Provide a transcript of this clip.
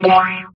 Wow.